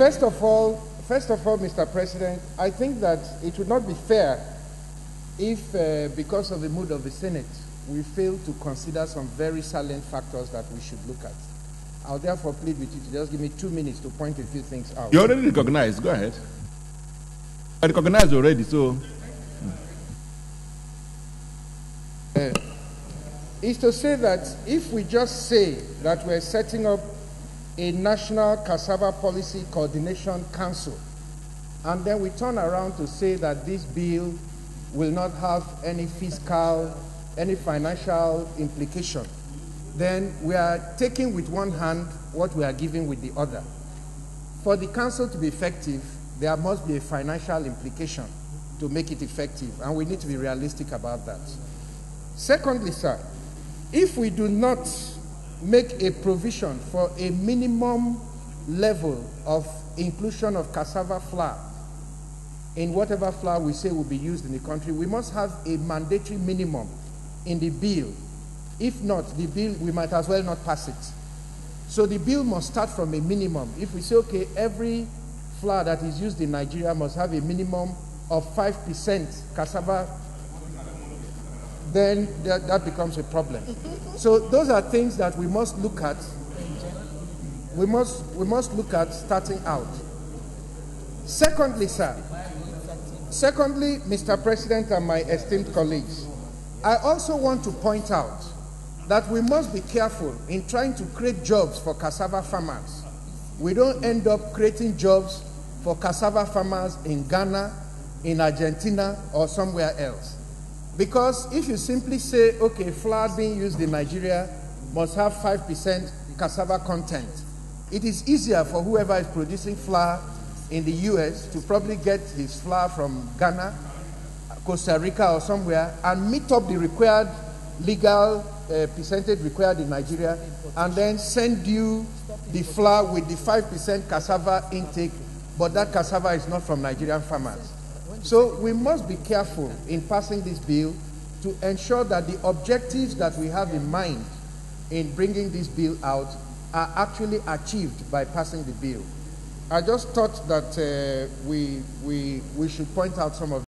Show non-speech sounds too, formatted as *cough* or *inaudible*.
First of all, first of all, Mr. President, I think that it would not be fair if, uh, because of the mood of the Senate, we fail to consider some very salient factors that we should look at. I'll therefore plead with you to just give me two minutes to point a few things out. You already recognized. Go ahead. I recognize already, so. Uh, is to say that if we just say that we're setting up a national cassava policy coordination council, and then we turn around to say that this bill will not have any fiscal, any financial implication, then we are taking with one hand what we are giving with the other. For the council to be effective, there must be a financial implication to make it effective, and we need to be realistic about that. Secondly, sir, if we do not make a provision for a minimum level of inclusion of cassava flour in whatever flour we say will be used in the country, we must have a mandatory minimum in the bill. If not, the bill, we might as well not pass it. So the bill must start from a minimum. If we say, okay, every flour that is used in Nigeria must have a minimum of 5% cassava, then that, that becomes a problem. *laughs* So those are things that we must look at. We must, we must look at starting out. Secondly, sir, secondly, Mr. President and my esteemed colleagues, I also want to point out that we must be careful in trying to create jobs for cassava farmers. We don't end up creating jobs for cassava farmers in Ghana, in Argentina, or somewhere else. Because if you simply say, okay, flour being used in Nigeria must have 5% cassava content, it is easier for whoever is producing flour in the US to probably get his flour from Ghana, Costa Rica, or somewhere and meet up the required legal uh, percentage required in Nigeria and then send you the flour with the 5% cassava intake, but that cassava is not from Nigerian farmers. So we must be careful in passing this bill to ensure that the objectives that we have in mind in bringing this bill out are actually achieved by passing the bill. I just thought that uh, we, we, we should point out some of